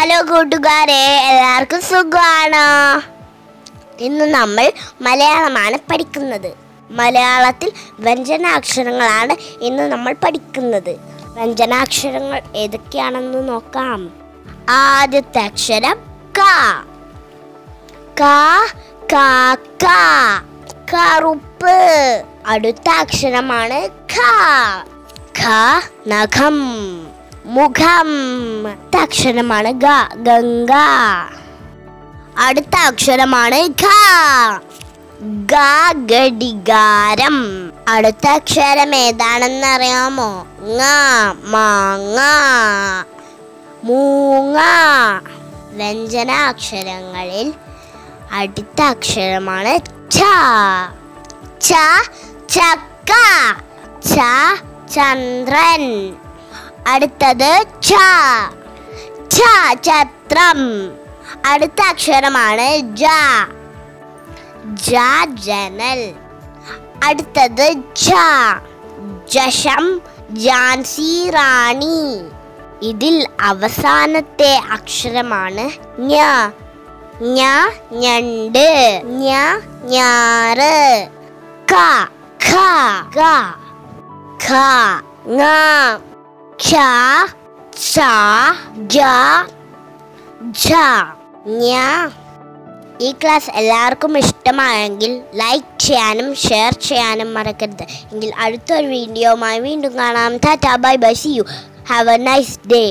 Hello കൂട്ടുകാരെ എല്ലാവർക്കും സുഖമാണോ? ഇന്ന് നമ്മൾ മലയാളമാണ് പഠിക്കുന്നത്. മലയാളത്തിൽ വ്യഞ്ജനാക്ഷരങ്ങളാണ് ഇന്ന് നമ്മൾ പഠിക്കുന്നത്. വ്യഞ്ജനാക്ഷരങ്ങൾ ഏതൊക്കെയാണെന്ന് നോക്കാം. ആദ്യത്തെ അക്ഷരം ക. കാ കാ കറുപ്പ്. അടുത്ത അക്ഷരമാണ് ഖ. ഖ നഖം. മുഖം. അക്ഷരമാണ് ഗ ഗംഗ. അടുത്ത അക്ഷരമാണ് ഘ. ഘടികാരം. അടുത്ത അക്ഷരം ഏതാണെന്ന് അറിയാമോ ങ മാങ്ങ. മൂങ്ങ. വ്യഞ്ജന അക്ഷരങ്ങളിൽ അടുത്ത അക്ഷരമാണ് ഛ. ഛ ചക്ക. ഛ ചന്ദ്രൻ. അടുത്തത് ഛ. ഛ ഛത്രം. അടുത്ത അക്ഷരമാണ് ജ. ജ ജനൽ. അടുത്തത് ഝ ജഷം ജാൻസി റാണി. ഇതിൽ അവസാനത്തെ അക്ഷരമാണ് ഞ. ഞ ഞണ്ട്. ഞ ഞാറ്. ക ഖ ഗ ഖ ങ. ഛ ഛ ജ ജ ഞ. ഈ ക്ലാസ് എല്ലാവർക്കും ഇഷ്ടമായെങ്കിൽ ലൈക്ക് ചെയ്യാനും ഷെയർ ചെയ്യാനും മറക്കരുത്. എങ്കിൽ അടുത്തൊരു വീഡിയോയുമായി വീണ്ടും കാണാം. Tata bye bye see you have a nice day